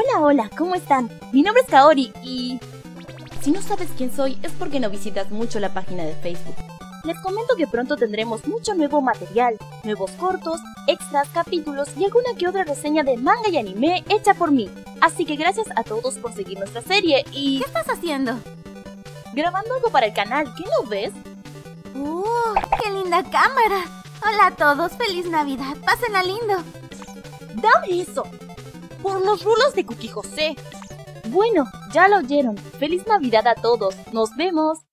Hola, hola, ¿cómo están? Mi nombre es Kaori y... Si no sabes quién soy es porque no visitas mucho la página de Facebook. Les comento que pronto tendremos mucho nuevo material, nuevos cortos, extras, capítulos y alguna que otra reseña de manga y anime hecha por mí. Así que gracias a todos por seguir nuestra serie y... ¿Qué estás haciendo? Grabando algo para el canal, ¿qué no ves? ¡Uh! ¡Qué linda cámara! Hola a todos, feliz Navidad, pásenla lindo. ¡Dame eso! Por los rulos de Cookie José. Bueno, ya lo oyeron. Feliz Navidad a todos. Nos vemos.